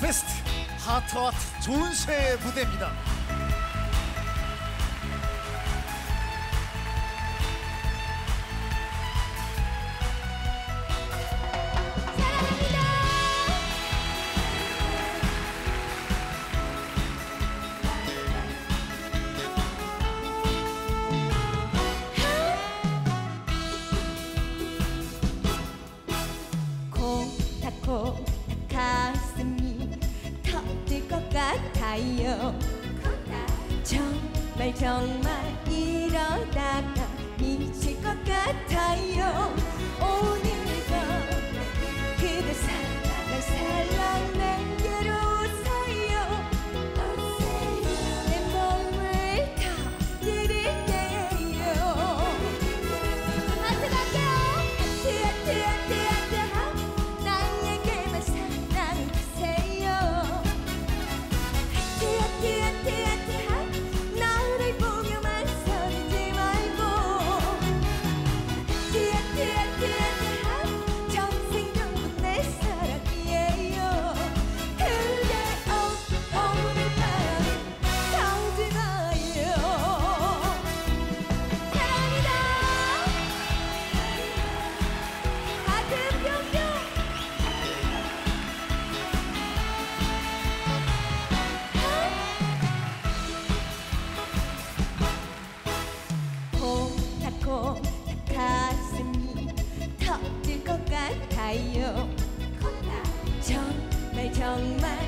베스트 하트와트 좋은 새의 무대입니다. 코. 같아요. 정말 정말 이러다가 미칠 것 같아요. 않고 가슴이 터질 것 같아요. 정말 정말.